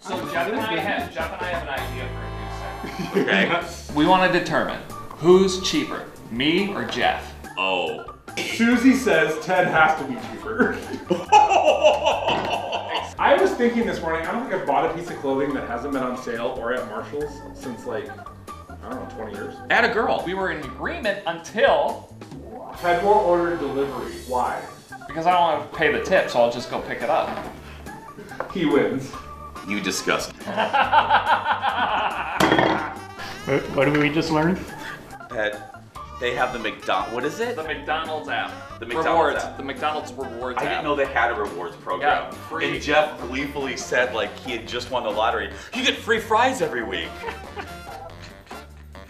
So Jeff and I have Jeff and I have an idea for a new segment. Okay. We want to determine who's cheaper, me or Jeff. oh. Susie says Ted has to be cheaper. I was thinking this morning, I don't think I've bought a piece of clothing that hasn't been on sale or at Marshall's since like, I don't know, 20 years. At a girl. We were in agreement until Ted will order delivery. Why? because I don't want to pay the tip, so I'll just go pick it up. He wins. You disgust. What, what did we just learn? Pet. They have the McDonald. What is it? The McDonald's app. The McDonald's rewards. app. The McDonald's rewards I app. didn't know they had a rewards program. Yeah, free. And Jeff gleefully said like he had just won the lottery. You get free fries every week.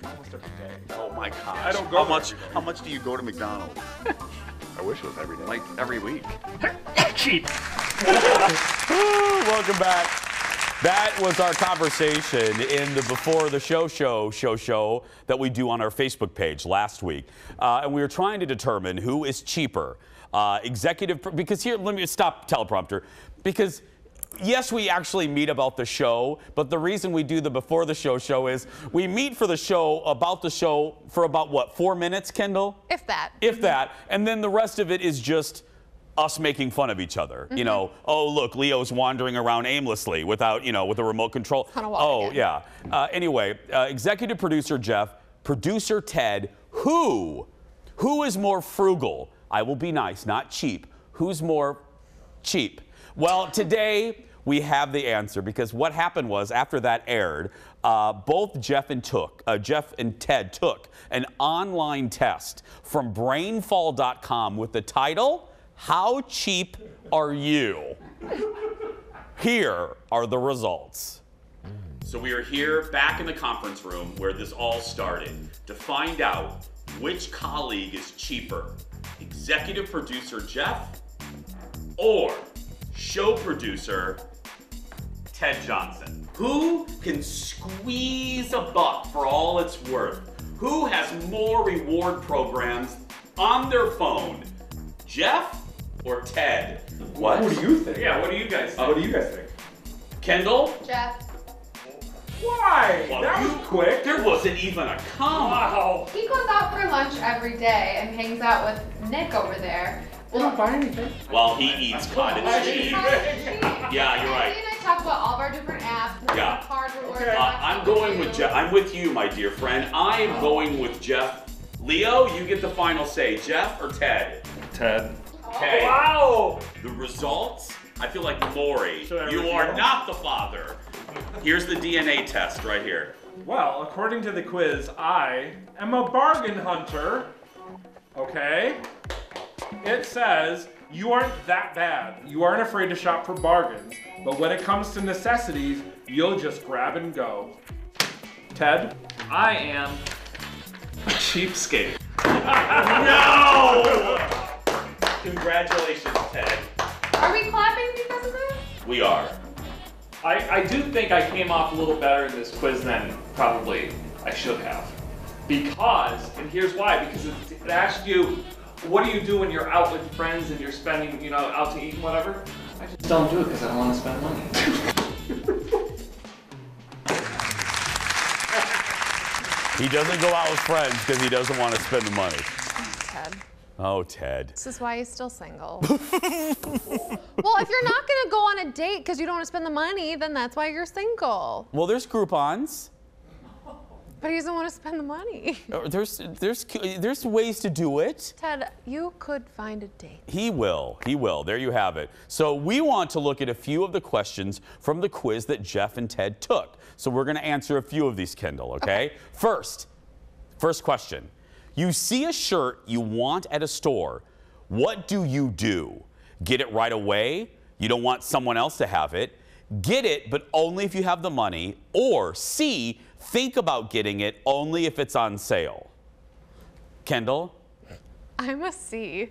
Almost every day. Oh my gosh. I don't go How much? How much do you go to McDonald's? I wish it was every day. Like every week. Cheap. Welcome back. That was our conversation in the Before the Show Show show show that we do on our Facebook page last week. Uh, and we were trying to determine who is cheaper. Uh, executive, because here, let me stop teleprompter. Because yes, we actually meet about the show, but the reason we do the Before the Show show is we meet for the show about the show for about what, four minutes, Kendall? If that. if that, and then the rest of it is just us making fun of each other. You know, oh look, Leo's wandering around aimlessly without, you know, with a remote control. Oh again. yeah. Uh, anyway, uh, executive producer Jeff, producer Ted, who, who is more frugal? I will be nice, not cheap. Who's more cheap? Well, today we have the answer because what happened was after that aired, uh, both Jeff and took uh, Jeff and Ted took an online test from BrainFall.com with the title "How cheap are you?" Here are the results. So we are here back in the conference room where this all started to find out which colleague is cheaper, executive producer Jeff or show producer Ted Johnson. Who can squeeze a buck for all it's worth? Who has more reward programs on their phone? Jeff or Ted? What? What do you think? Yeah, what do you guys Uh, think? what do you guys think? Kendall? Jeff. Why? Well, that was quick. There wasn't even a comma. Wow. He goes out for lunch every day and hangs out with Nick over there. We don't buy anything. Well, he eats cottage cheese. Yeah, you're right. He and I talk about all of our different apps, different Yeah. card rewards. Okay. Uh, I'm going with Jeff. I'm with you, my dear friend. I am going with Jeff. Leo, you get the final say. Jeff or Ted? Ted. Okay. Oh, wow. The results? I feel like Maury. Should You reveal? are not the father. Here's the DNA test right here. Well, according to the quiz, I am a bargain hunter. Okay? It says you aren't that bad. You aren't afraid to shop for bargains, but when it comes to necessities, you'll just grab and go. Ted? I am a cheapskate. No! Congratulations, Ted. Are we clapping because of this? We are. I, I do think I came off a little better in this quiz than probably I should have. Because, and here's why, because it, it asked you, what do you do when you're out with friends and you're spending, you know, out to eat and whatever? I just don't do it because I don't want to spend money. He doesn't go out with friends because he doesn't want to spend the money. Ted. Oh, Ted. This is why he's still single. well, if you're not gonna go on a date because you don't want to spend the money, then that's why you're single. Well, there's Groupons. But he doesn't want to spend the money. Uh, There's there's there's ways to do it. Ted, you could find a date. He will. He will. There you have it. So we want to look at a few of the questions from the quiz that Jeff and Ted took. So we're going to answer a few of these, Kendall, okay? First, first question. You see a shirt you want at a store. What do you do? Get it right away? You don't want someone else to have it. Get it, but only if you have the money. Or C, think about getting it only if it's on sale. Kendall? I'm a C.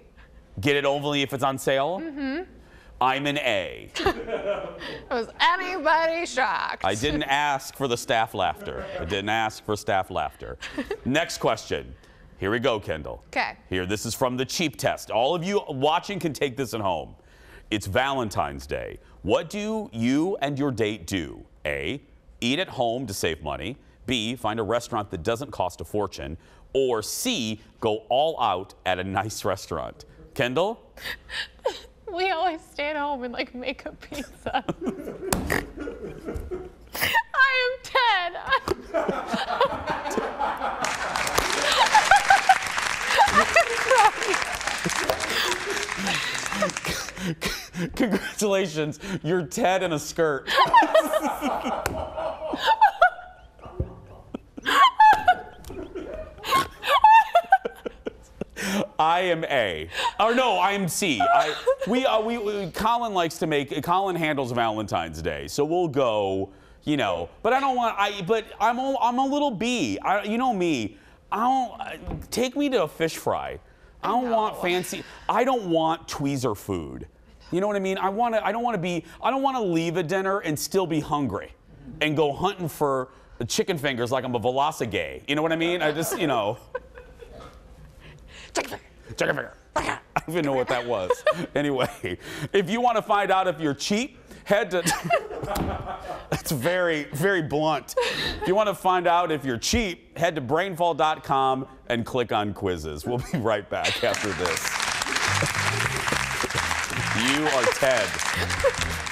Get it only if it's on sale? Mm-hmm. I'm an A. Was anybody shocked? I didn't ask for the staff laughter. I didn't ask for staff laughter. Next question. Here we go, Kendall. Okay. Here, this is from the cheap test. All of you watching can take this at home. It's Valentine's Day. What do you and your date do? A, eat at home to save money, B, find a restaurant that doesn't cost a fortune, or C, go all out at a nice restaurant? Kendall? We always stay at home and like make a pizza. I am Ted. Congratulations, you're Ted in a skirt. I am A. Or no, I am C. I, we, uh, we, we, Colin likes to make, Colin handles Valentine's Day. So we'll go, you know, but I don't want, I, but I'm a, I'm a little B. I, you know me. I don't, uh, take me to a fish fry. I don't want fancy, I don't want tweezer food. You know what I mean? I want to, I don't want to be, I don't want to leave a dinner and still be hungry and go hunting for chicken fingers like I'm a Velocigay. You know what I mean? I just, you know. Chicken finger. Chicken finger. I don't even know what that was. anyway, if you want to find out if you're cheap, head to. That's very, very blunt. If you want to find out if you're cheap, head to brainfall.com and click on quizzes. We'll be right back after this. You are Ted.